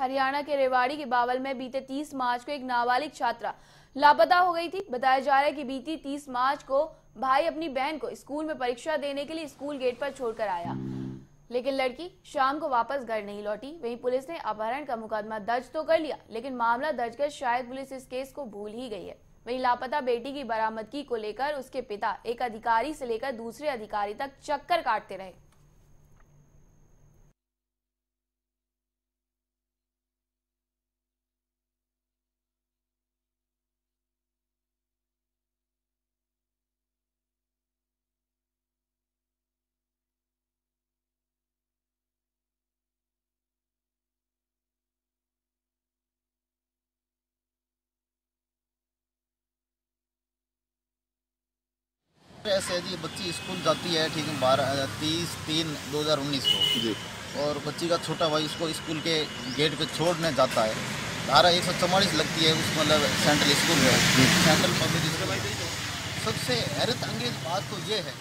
हरियाणा के रेवाड़ी के बावल में बीते 30 मार्च को एक नाबालिग छात्रा लापता हो गई थी। बताया जा रहा है कि बीती 30 मार्च को भाई अपनी बहन को स्कूल में परीक्षा देने के लिए स्कूल गेट पर छोड़कर आया। लेकिन लड़की शाम को वापस घर नहीं लौटी। वहीं पुलिस ने अपहरण का मुकदमा दर्ज तो कर लिया, लेकिन मामला दर्ज कर शायद पुलिस इस केस को भूल ही गई है। वहीं लापता बेटी की बरामदगी को लेकर उसके पिता एक अधिकारी से लेकर दूसरे अधिकारी तक चक्कर काटते रहे। ऐसे है जी बच्ची स्कूल जाती है ठीक है बारह तीस तीन दो हज़ार उन्नीस को। जी। और बच्ची का छोटा भाई उसको स्कूल के गेट पे छोड़ने जाता है। धारा एक सौ चौवालीस लगती है उस मतलब सेंट्रल स्कूल है सेंट्रल पब्लिक स्कूल सबसे हैरत अंगेज बात तो ये है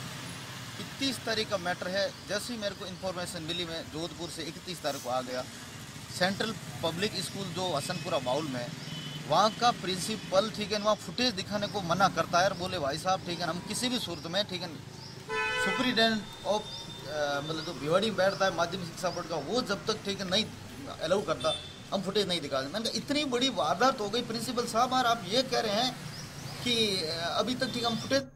इकतीस तारीख का मैटर है। जैसे ही मेरे को इन्फॉर्मेशन मिली मैं जोधपुर से इकतीस तारीख को आ गया। सेंट्रल पब्लिक स्कूल जो हसनपुरा बाउल में है, वहाँ का प्रिंसिपल ठीक है, वहाँ फुटेज दिखाने को मना करता है और बोले, भाई साहब, ठीक है, हम किसी भी सूरत में, ठीक है सुप्रिटेंडेंट ऑफ़ मतलब जो भिवाड़ी बैठता है, माध्यमिक शिक्षा बोर्ड का, वो जब तक, ठीक है, नहीं अलाउ करता, हम फुटेज नहीं दिखा मैंने कहा, इतनी बड़ी वारदात हो गई प्रिंसिपल साहब, और आप ये कह रहे हैं कि अभी तक, ठीक हम फुटेज